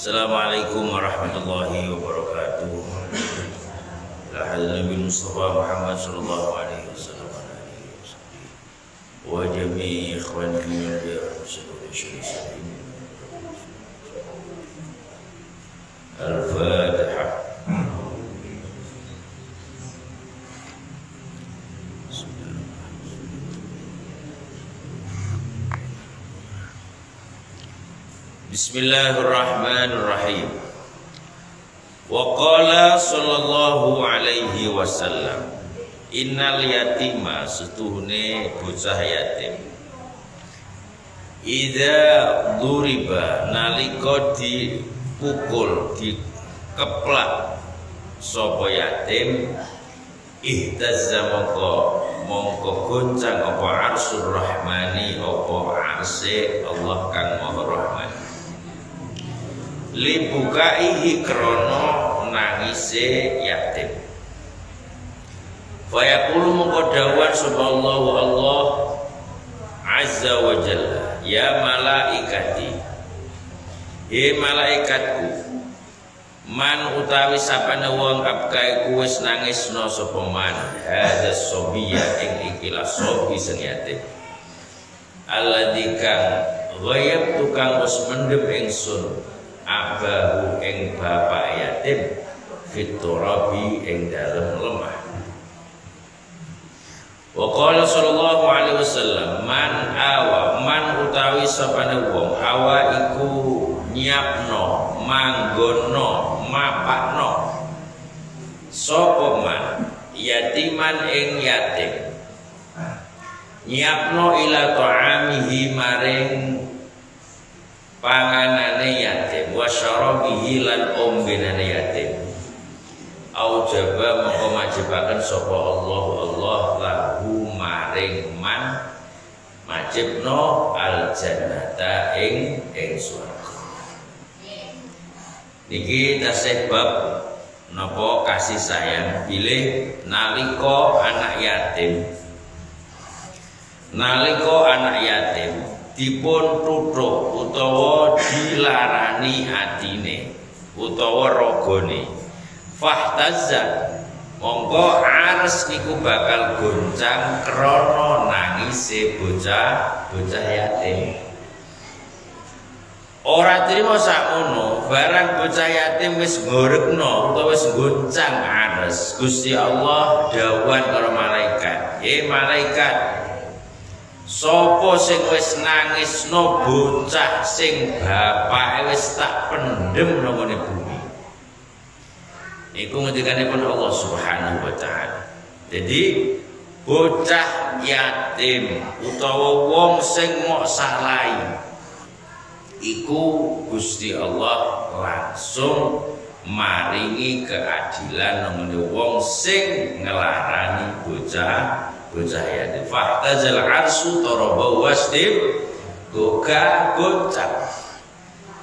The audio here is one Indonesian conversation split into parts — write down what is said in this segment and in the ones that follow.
Assalamualaikum warahmatullahi wabarakatuh. La hadza Nabi Mustafa Muhammad sallallahu alaihi wasallam wa jami'i ikhwani min al-muslimin. Al-Fatihah. Bismillahirrahmanirrahim. Wa qala sallallahu alaihi wasallam Innal yatima setuhne bocah yatim Ida duriba nalika dipukul dikeplak sapa yatim ihtazza mongko mongko goncang apa arsur rahmani apa arse Allah kang maha rahman libukaihi krono nangise yatim. Fayaqulu mongko dawan sapa Allah azza wa jalla ya malaikati he malaikatku man utawi sapane wong abkae wis nangisno sapa man hadza sobiya ing ikilah sobi sing yatim. Alladzi kang ghayab tukang wis mendem ingsun abahu ing bapak yatim fiturabi ing dalem lemah. Wa qala sallallahu alaihi wasallam man awa man utawi sapane wong awa iku nyiapno manggono mapakno. Sapa man? Yatiman ing yatim. Nyiapno ila ta'amihi maring panganane yatim wa syarabihi lan ombenane yatim. Au jaba mongko majibaken sapa Allah Allah lahu maring man majibno al jannata ing ing swarga. Niki tasih bab napa kasih sayang pilih nalika anak yatim. Nalika anak yatim dipun tutuk utawa dilarani atine utawa ragane fahtazza monggo ares niku bakal goncang krana nangise bocah bocah yatim. Ora trimo sakmono barang bocah yatim wis ngorekno utawa wis goncang ares. Gusti Allah dawan karo malaikat. Eh malaikat Sopo sing wis nangisno bocah sing bapake wis tak pendem nang bumi. Iku ngendikane pun Allah Subhanahu wa taala. Jadi bocah yatim utawa wong sing mok salai iku Gusti Allah langsung maringi keadilan nang wong sing ngelarani bocah yatim fahtazal arsu taraba wasdim goga goncang.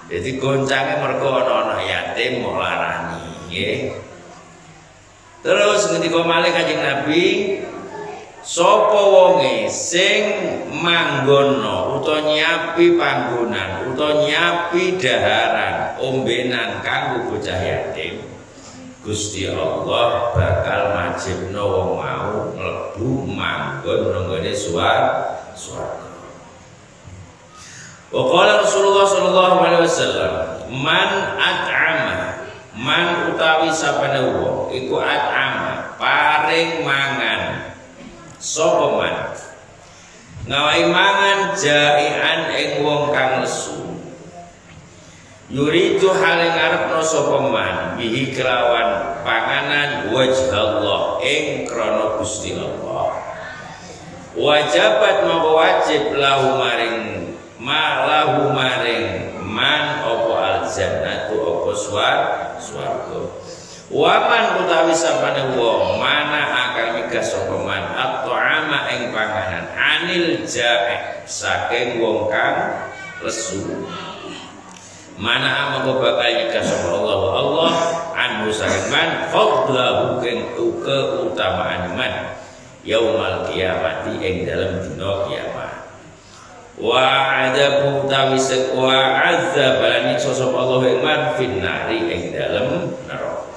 Jadi goncangnya mergo ana yatim mau larani nggih terus ketika malih kanjeng Nabi sapa wonge sing manggono utawa nyapi panggonan utawa nyapi daharan ombenan kanggo bocah yatim Gusti Allah bakal majibno wong mau mlebu manggon nang suar swarga. Wa qala Rasulullah sallallahu alaihi wasallam, man at'ama man utawi sapane wong iku at'ama paring mangan. Sapa man? Ngawahi mangan jaian ing wong kang lesu Yuridu hale ngarepno sapa man bihi kelawan panganan wajh Allah ing krana Gusti Allah. Wajabat maka wajib lahu maring ma lahu maring man apa al jannatu apa swar swarga. Waman utawi sapane wong mana akan mikah sapa man at-ta'ama ing panganan anil ja'i saking wong kang lesu mana ama bakal nyegah sapa Allah Allah anhu saking man fadlahu keng keutamaan man yaumal kiamati ing dalam dina kiamat. Wa adabu tawi wa azab lan sosok Allah ing man finnari ing dalem neraka.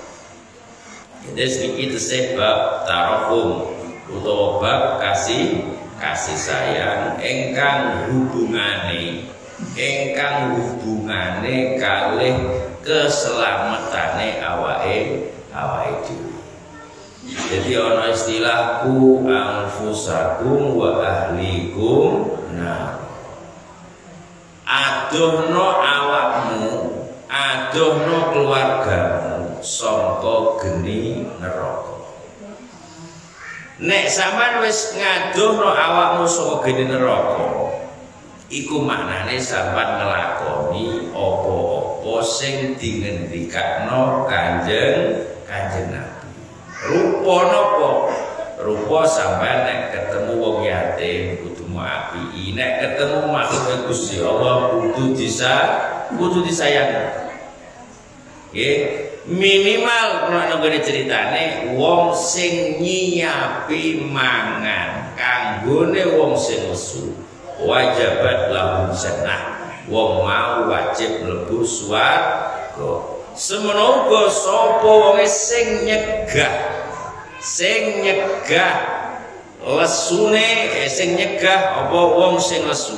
Jadi sedikit sebab tarahum utawa bab kasih kasih sayang engkang hubungane engkang hubungane kalih keselamatane awake awake dhewe. Jadi ana istilahku anfusakum wa ahlikum nah adohno awakmu adohno keluargamu sangka geni neraka. Nek sampean wis ngadohno awakmu saka geni neraka iku maknane sampean nglakoni apa-apa sing dingendikakno Kanjeng Kanjeng Nabi. Rupa napa? Rupa sampean nek ketemu wong yatim kudu apiki, nek ketemu makhluk Gusti Allah kudu disa kudu disayang. Nggih, minimal nek nggone ceritane wong sing nyiapi mangan kanggone wong sing lesu wajabat lahu jannah. Wong mau wajib mlebu swarga. Semono uga sapa wong sing nyegah? Sing nyegah lesune eh, sing nyegah apa wong sing lesu?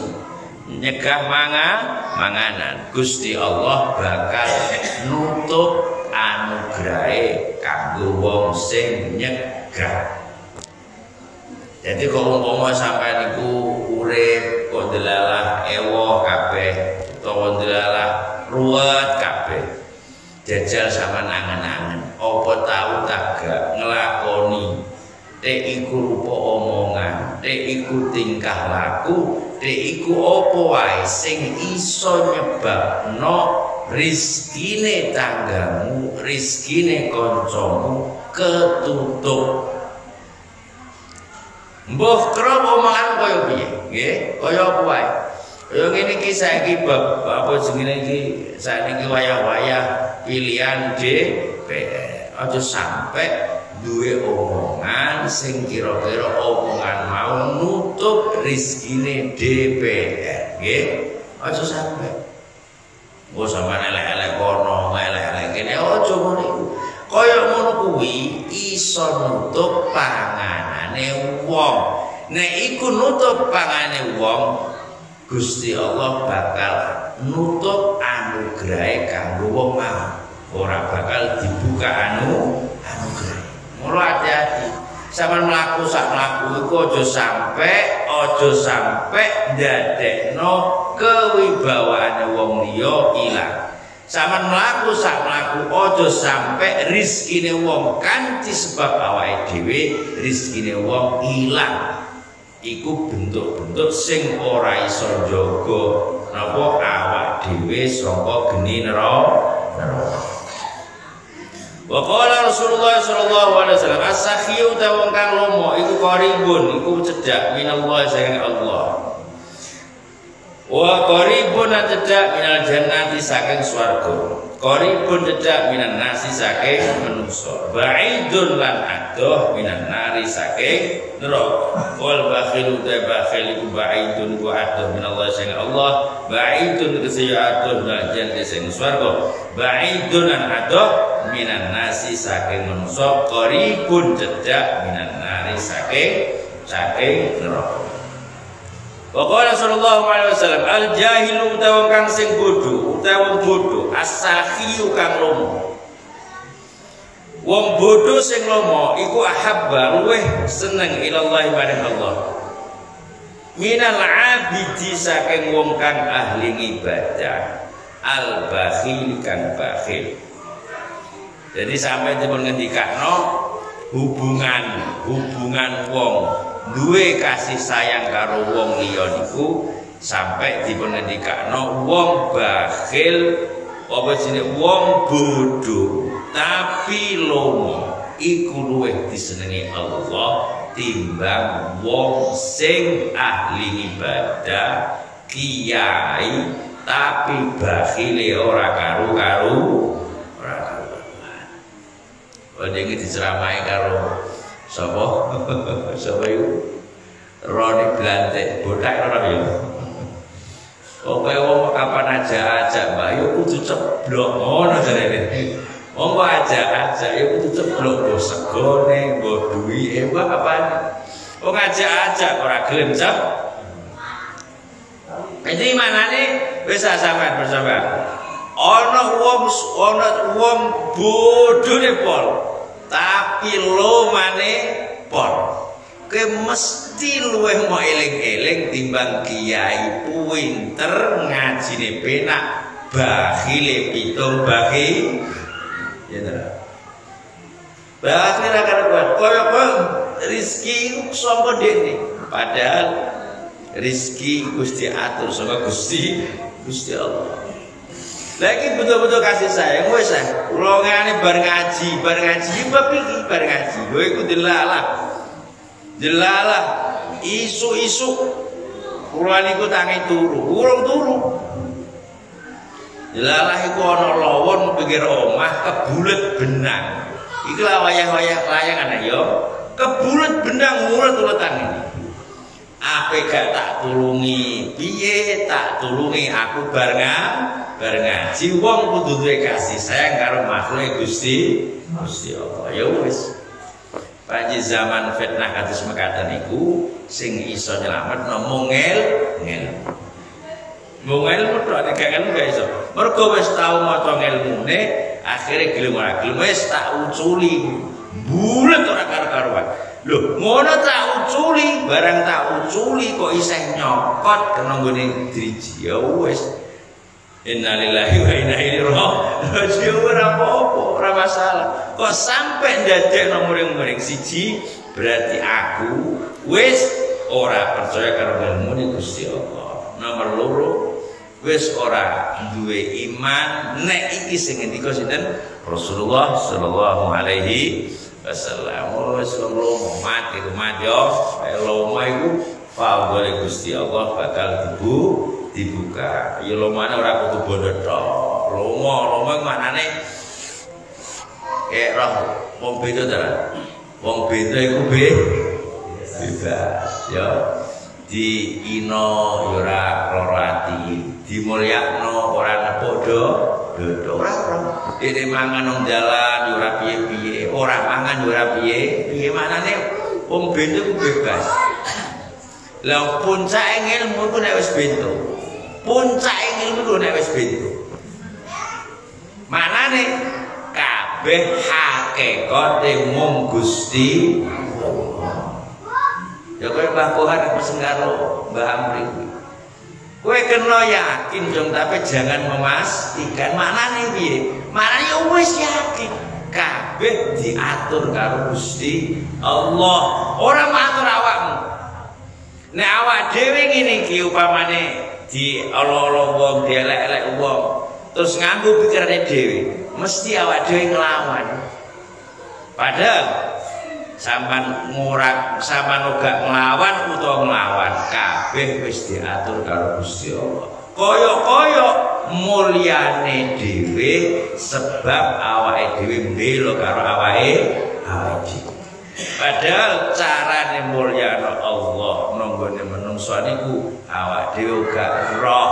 Nyegah mangan manganan. Gusti Allah bakal nutup anugrahe kanggo wong sing nyegah. Jadi kalau umpama sampai niku urip kok delalah ewo kabeh utawa delalah ruwet kabeh. Jajal sama angen-angen apa tahu gak ngelakoni? Dek iku rupa omongan, dek iku tingkah laku, dek iku apa wae sing iso nyebabno rizkine tanggamu, rizkine kancamu ketutup Mbah krop omongan kaya piye? Nggih, kaya apa wae. Kaya ngene iki saiki bab apa jenenge iki saiki wayah-wayah pilihan DPR. Aja sampe duwe omongan sing kira-kira omongan mau nutup rezekine DPR. Nggih, aja sampe. Mbok sampean elek-elek kono, elek-elek kene aja ngono iku. Kaya ngono kuwi iso nutup pangan pangane wong. Nek iku nutup pangane wong, Gusti Allah bakal nutup anugrahe kanggo wong mau. Ora bakal dibuka anu anugrahe. Mula hati-hati. Sama melaku sak melaku iku aja sampe aja sampe ndadekno kewibawaane wong liya ilang. Sama melaku sak melaku ojo sampai rizkine wong kanti sebab awake dhewe rizkine wong ilang. Iku bentuk-bentuk sing ora iso jaga napa awak dhewe saka geni neraka. Wa qala Rasulullah sallallahu alaihi wasallam as-sakhiyu ta wong kang lomo iku qaribun iku cedhak minallah saking Allah wa qaribun cedak minal jannati saking swarga. Qaribun cedak minan nasi saking manusa ba'idun lan adoh minan nari saking neraka. Wal bakhilu ta bakhil ba'idun wa adoh minallah saking Allah. Ba'idun kesaya adoh minal jannati saking swarga. Ba'idun lan adoh minan nasi saking manusa qaribun cedak minan nari saking saking neraka Wa qala sallallahu alaihi wasallam al jahilu utawa kang sing bodho utawa bodho asahiyu kang lomo. Wong bodho sing lomo iku ahabba luweh seneng ilallah maring Allah. Minal abidi saking wong kang ahli ibadah al bakhil kang bakhil. Jadi sampai dipun ngendikakno hubungan hubungan wong duwe kasih sayang karo wong liya niku sampai dipun ngendikakno wong bakhil apa jenenge wong bodho tapi lomo iku luwih disenengi Allah timbang wong sing ahli ibadah kiai tapi bakhile ora karu-karu ora karu-karuan. Oh, diceramai karo Sapa? Sapa? Roni Blantek, botak ora ya. Oke wong kapan aja aja mbak yo kudu ceblok ngono jarene. Wong aja aja yo kudu ceblok go segone, go duwi, mbak apa? Wong aja aja ora gelem cep. Jadi nih bisa sampai bersama. Ono wong ono wong pol, tapi lo mane pol. Ke mesti luweh mau eling-eling timbang kiai pinter ngajine penak bakhile pitung bagi ya ta? Bakhile akan kuat. Koyo rizki sangka dene padahal rizki Gusti atur sangka Gusti? Gusti Allah lagi betul-betul kasih sayang wes ah longane bar ngaji bar ngaji bab iki bar ngaji kowe iku delalah Jelalah isu-isu kula niku tangi turu, urung turu. Jelalah iku ana lawon pinggir omah kebulet benang. Iki lah wayah-wayah layangan ya. Kebulet benang ulet-uletan ini. Apa gak tak tulungi? Piye tak tulungi aku bar bar ngaji wong kudu duwe kasih sayang karo makhluk Gusti Gusti Allah. Ya wis. Panji zaman fitnah kados mekaten niku sing iso nyelamet no ngel ngel. Mungel mutu nek kan gak iso. Mergo wis tau maca ngelmune akhire gelem ora gelem wis tak uculi. Bulet ora karo-karuan. Lho, ngono tak uculi, barang tak uculi kok isih nyokot kena nggone driji. Ya wis. Innalillahi wa inna ilaihi raji'un. Ora apa-apa, ora masalah. Kok sampai ndadekno muring-muring siji berarti aku wis ora percaya karo ilmu Gusti Allah. Nomor loro wis ora duwe iman nek iki sing ngendika sinten Rasulullah sallallahu alaihi wasallam. Wis lomo mati mati yo, lomo iku fawole Gusti Allah bakal dibu dibuka. Ya lomane ora kudu bondo tok. Lomo, lomo manane kayak roh wong beda ta. Wong beda iku be bebas ya. Di ino ora loro ati, dimulyakno ora nepuk do dodo ora. Ini mangan nang dalan ora piye-piye, ora mangan ora piye, piye manane wong beda bebas. Lah puncak ilmu ku nek wis bento puncak ilmu ku nek wis beda. Manane kabeh hakikate mung Gusti Ya kowe Mbah Kohar pesen karo Mbah Amri kuwi. Kowe kena yakin dong tapi jangan memastikan maknane piye. Maknane wis yakin kabeh diatur karo Gusti Allah. Ora matur awakmu. Nek awak dhewe ngene iki upamane di Allah-Allah wong dielek-elek wong. Terus nganggo pikirane dhewe mesti awak dhewe nglawan padahal sampan ngurak sampan uga nglawan utawa nglawan kabeh wis diatur karo Gusti Allah. Kaya-kaya mulyane dhewe sebab awake dhewe mbela karo awake awake Padahal carane mulyana Allah nanggone menungso niku awak dhewe gak roh.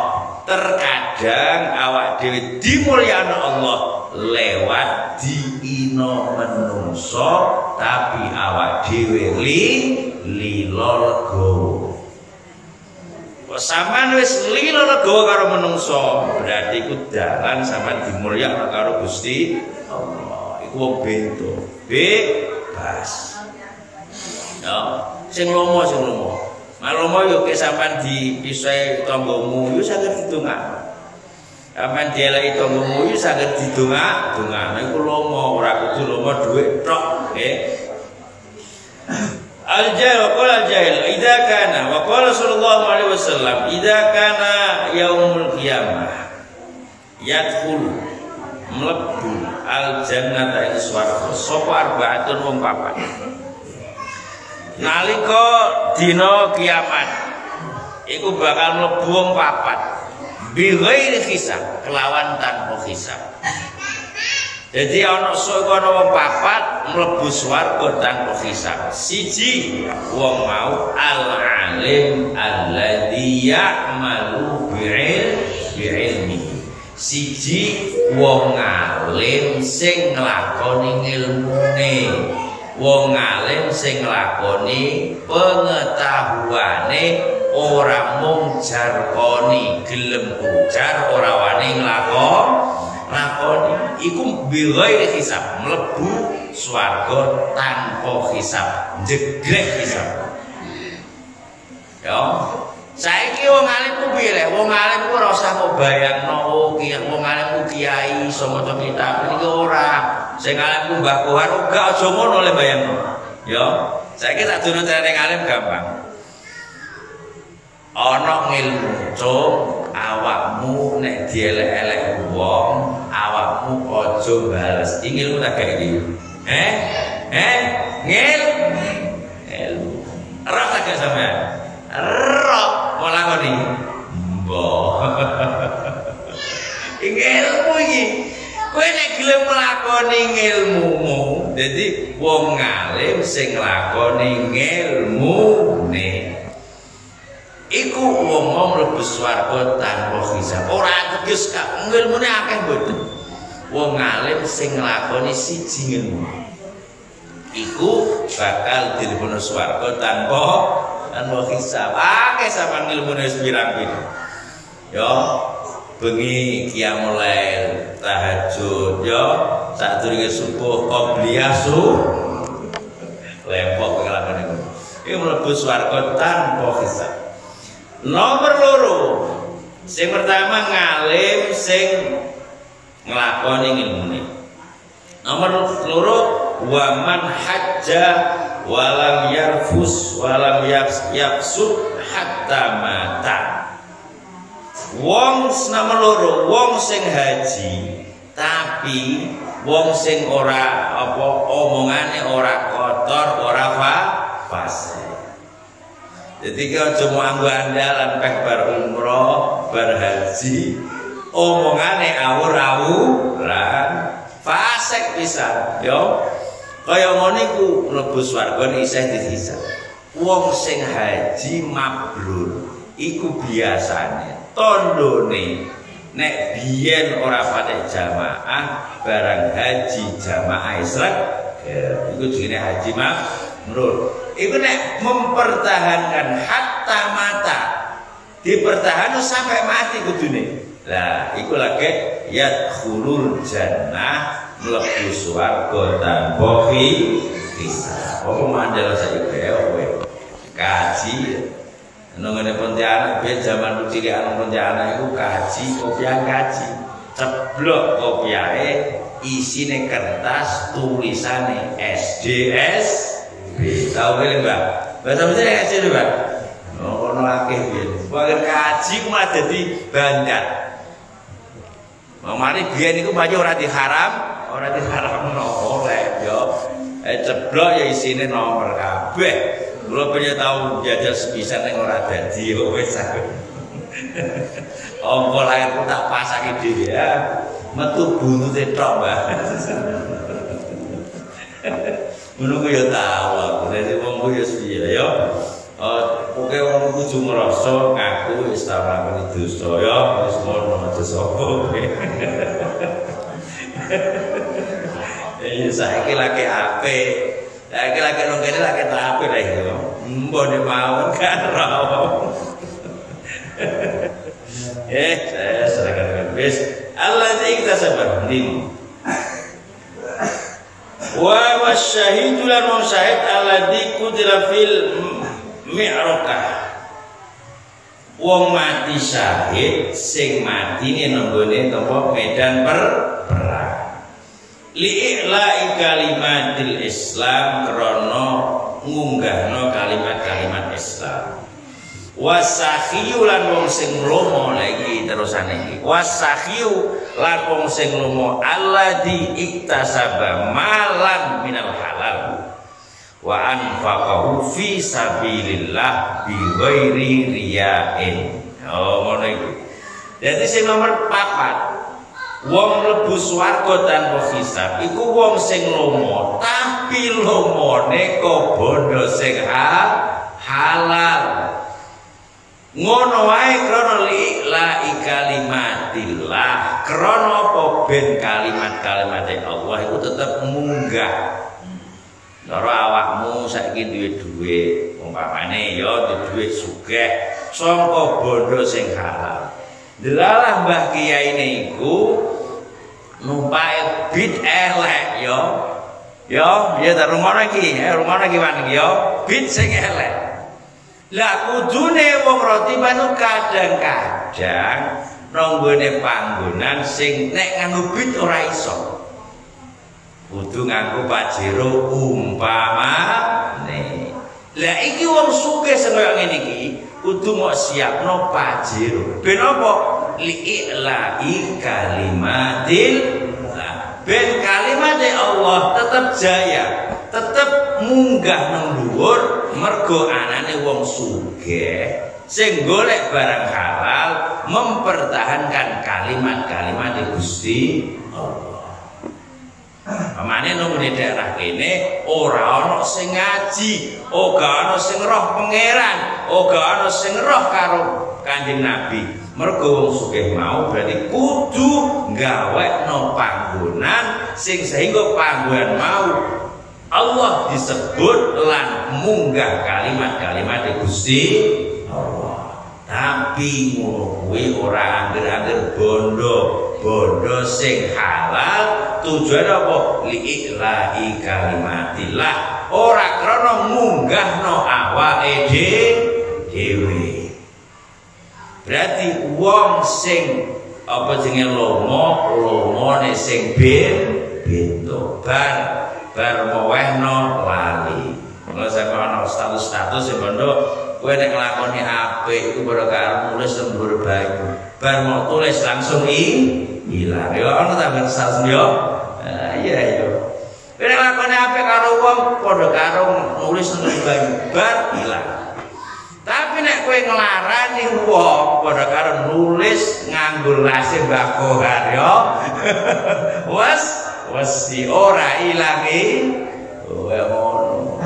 Terkadang awak dhewe dimulyana Allah lewat diino menungso tapi awak dhewe li lilo legowo. Sampeyan wis lilo legowo karo menungso, berarti iku dalan sampeyan dimulyana karo Gusti Allah. Iku wong bento. Bebas. Ya, sing lomo sing lomo. Malomo yo ke sampean dipisahi tanggamu yo saged didongakno. Sampeyan dieleki tanggamu yo saged didongak, dongakno iku lomo ora kudu lomo dhuwit tok, nggih. Al jahil qala al jahil idza kana wa qala sallallahu alaihi wasallam kana yaumul qiyamah yadkhul mlebu al jannata ing swarga sapa arbaatun wong papat nalika dina kiamat iku bakal mlebu papat. Bi ghairi hisab kelawan tanpa hisab. Jadi ana sok ana wong papat mlebu swarga tanpa hisab. Siji wong mau al alim alladzi ya'malu bi'il siji wong alim sing nglakoni ngilmune wong alim sing nglakoni pengetahuane ora mung jarkoni gelem ujar ora wani nglakon. Lakoni iku bighairi hisab mlebu swarga tanpa hisab jegrek hisab. Ya. Saiki wong alim ku piye wong alim ku ora usah kok bayangno oh kiai wong alim ku kiai iso maca kitab iki ora sing alim ku Mbah Kohar uga aja ngono le bayangno ya saiki tak duno ning alim gampang. Ana ngilmu cuk. Awakmu nek dielek-elek wong awakmu aja bales. Iki ngilmu tak kayak iki eh? Eh? Ngil ilmu tak gak sampean kowe nek gelem nglakoni ngilmumu dadi wong ngalim sing nglakoni ngilmune iku wong mau mlebu swarga tanpa hisab. Ora teges kak ngilmune akeh mboten. Wong alim sing nglakoni siji ngilmu. Iku bakal dilebokno swarga tanpa tanpa hisab. Akeh sampean ngilmune wis pirang-pirang. Yo bengi lail, tahajud, yo sadurunge subuh qabliyah su lempok nglakoni iku. Iki mlebu swarga tanpa hisab. Nomor loro. Sing pertama ngalim sing nglakoni ilmune. Nomor loro waman hajja walam yarfus walam yafsud hatta mata. Wong nomor loro, wong sing haji tapi wong sing ora apa omongane ora kotor, ora fa fase. Jadi kalau cuma anggo andalan peh bar umroh, bar haji, omongane awur-awuran, fasek bisa, yo. Kaya ngono iku mlebu swarga isih dihisab. Wong sing haji mabrur iku biasane tandone nek biyen ora patek jamaah barang haji jamaah Islam ya, iku jenenge haji mabrur. Iku nek mempertahankan hatta mata dipertahankan sampai mati kudune. Lah, iku lagi yadkhulul jannah mlebu swarga tanpa hisab. Apa mandel saya kowe kaji nang ngene Pontianak biyen zaman cilik ana Pontianak iku kaji kopiah kaji. Ceblok kopiahe isine kertas tulisane SDS Tahu beli mbak? Bahasa Mesir kecil mbak. Oh, kono akeh biyen. Wong kaji ku malah dadi bandat. Mari biyen iku banyak ora diharam, ora diharamno oleh yo. Eh ceblok ya isine nomor kabeh. Kula pengen tahu jajal sepisan ning ora dadi wis aku. Ongko lahirku tak pasake dhewe ya. Metu tok, Mbak. Ngono ku ya tahu aku. Dadi wong ku ya piye ya. Eh pokoke wong kudu ngrasa ngaku wis tau nglakoni dosa ya, wis ngono aja sapa. Eh saiki lagi apik. Saiki lagi nang kene lagi tak apik lha iki. Mbone mawon karo. Eh, saya serahkan wis. Allah kita sabar. Dim. wa wasyahidu lan wong syahid alladzi kudira fil mi'rakah wong mati syahid sing mati ini nenggone tempat medan per li'i'la'i kalimatil islam krono ngunggahno kalimat-kalimat islam. Wasakhiyu lan wong sing lomo lagi terusane iki. Wasakhiyu lan wong sing lomo alladzi iktasaba malan minal halal. Wa anfaqahu fi sabilillah bi ghairi riya'in. Oh ngono iki. Dadi sing nomor 4 wong mlebu swarga tanpa hisab iku wong sing lomo tapi lomone kok bondo sing halal. Ngono wae krana li la ikalimatillah. Krana apa ben kalimat-kalimat Allah itu tetap munggah. Cara awakmu saiki duwe dhuwit, umpamane ya duwe sugih saka bondo sing halal. Delalah Mbah Kiai niku numpake bit elek ya. Ya, ya tak rumono iki, rumono iki wan ya, bit sing elek. Lah kudune wong roti banu kadang-kadang nonggone panggonan sing nek nganggo bit ora iso. kudu nganggo pajero umpamane lah iki wong sugih sing kaya ngene iki kudu mok siapno pajero ben apa? Li'ilahi kalimatil ben kalimat Allah tetap jaya tetap munggah nang dhuwur mergo anane wong sugih sing golek barang halal mempertahankan kalimat-kalimat Gusti Allah Pamane nang daerah kene ora ana sing ngaji, ora ana sing roh pangeran, ora ana sing roh karo Kanjeng Nabi. Mergo wong sugih mau berarti kudu gawekno panggonan sing sehingga panggonan mau Allah disebut lan munggah kalimat-kalimat Gusti Allah. Tapi ngono kuwi ora angger-angger bondo, bondo sing halal tujuan apa? Liilahi kalimatillah ora krana munggahno awake dhewe. Berarti wong sing apa jenenge lomo lomone sing ben bento bar bar mewehno lali. Sampe ana status-status sing bondo kowe nek nglakoni apik iku padha karo nulis lembur banyu bar mau tulis langsung i ilang ya ana ta status yo iya iya Kene lakone apik karo wong padha karo nulis nang banyu bar ilang. Tapi nek kowe nglarani wong padha karo nulis nganggo lase bakohar ya. Wes wes ora ilangi. Oh ngono.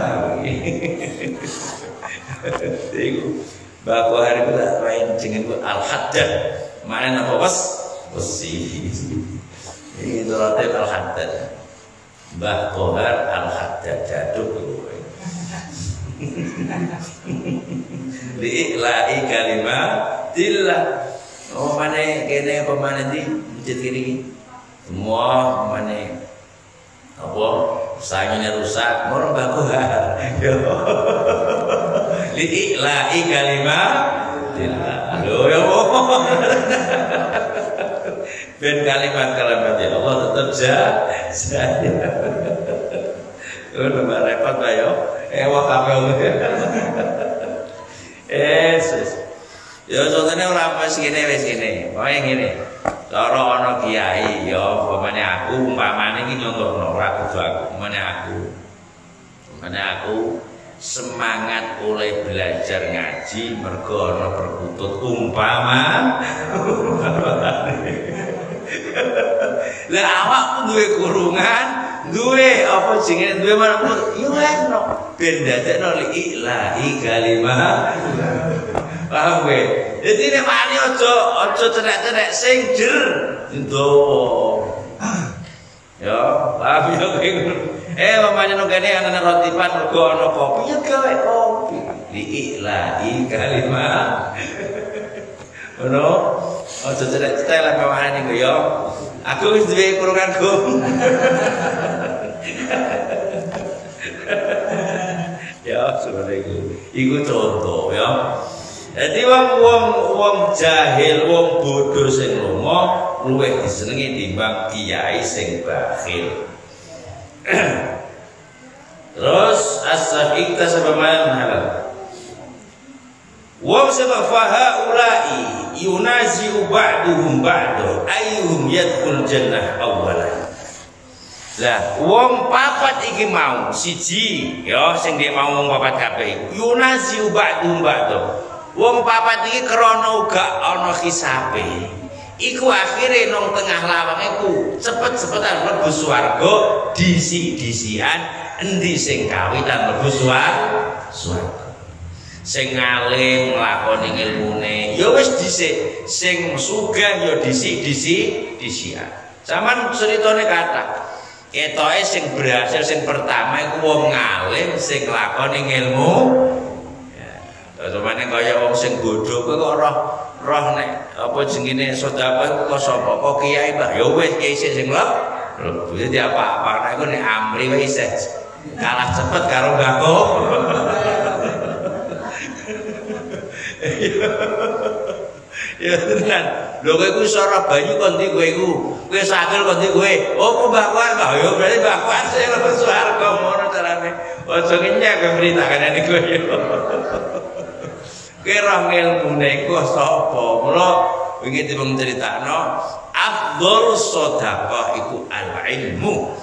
Iku bakohar iku tak main jenenge al-haddad. Mana napa wes besi. Ini Ratib Al-Haddad. Mbah Kohar Al-Haddad Jaduk Li'i'la'i kalimatillah Oh mana kene apa mana di masjid kiri semua mana? Apa? Sayangnya rusak mau Mbah Kohar Li'i'la'i kalimatillah Aduh ya ben kalimat kalimat ya Allah tetap saya Udah mbak repot lah yo, ewa kabel Eh, Ya contohnya orang pas gini wes gini, pokoknya gini. Cara ono kiai yo, pokoknya aku umpamane iki nyontohno ora kudu aku, umpamane aku. Umpamane aku semangat oleh belajar ngaji mergo ana perkutut umpama. Lah awak pun duwe kurungan, duwe apa jenenge duwe manapun yo enak. Ben dadekno li ilahi kalimah. Paham kowe? Dadi nek mari aja aja cenek-cenek sing jer ndawa. Ya, paham kowe. Eh mamanya nang kene ana rotipan mergo ana kopi ya gawe kopi. Li ilahi kalimah. Ono Ojo cetek-cetek lah kawanan iku ya. Aku wis duwe kurunganku. ya, sebenarnya iku. Iku contoh ya. Jadi wong wong wong jahil, wong bodoh sing lomo luwih disenengi timbang kiai sing bakhil. Terus as-sahiq tasabamalan halal. Wong sebab faha ulai yunazi'u ba'duhum ba'du ayyuhum yadkhul jannah awalan lah wong papat iki mau siji ya sing dia mau wong papat kabeh yunazi'u ba'duhum ba'du. Wong papat iki krana uga ana iku akhire nang tengah lawang iku cepet-cepetan mlebu swarga disi-disian endi sing kawitan mlebu swarga. Sing ngalim nglakoni ilmune ya wis dhisik sing sugih ya dhisik-dhisik disian Zaman ceritane kata ketoke sing berhasil sing pertama iku wong ngalim sing nglakoni ilmu. Ya samane kaya wong sing bodho kowe kok roh roh nek apa jenenge sedekah kok sapa? Kok kiai Mbah? Ya wis kiai sing lho. Jadi apa-apa nek iku nek amri wis kalah cepet karo mbako ya tenan. Lho kowe iku ora banyu kon ndi kowe iku? Kowe sakil kon ndi kowe? Oh kok mbakku ah ya berarti mbakku sing lebu swarga ngono carane. Ojo ngenyek kowe mritakane niku ya kowe roh ilmune iku sapa? Mulo wingi dipun critakno afdhal sedekah iku al ilmu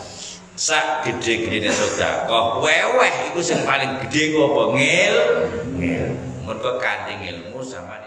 sak gede-gedene sedekah weweh iku sing paling gede ku apa? Ngil ngil. Mergo kanthi ilmu sama